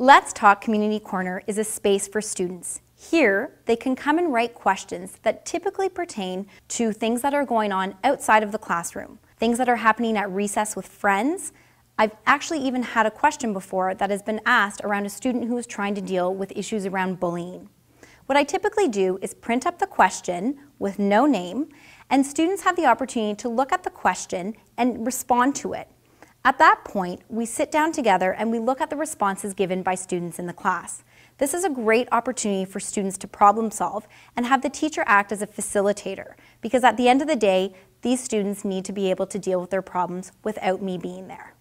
Let's Talk Community Corner is a space for students. Here, they can come and write questions that typically pertain to things that are going on outside of the classroom, things that are happening at recess with friends. I've actually even had a question before that has been asked around a student who is trying to deal with issues around bullying. What I typically do is print up the question with no name, and students have the opportunity to look at the question and respond to it. At that point, we sit down together and we look at the responses given by students in the class. This is a great opportunity for students to problem solve and have the teacher act as a facilitator because at the end of the day, these students need to be able to deal with their problems without me being there.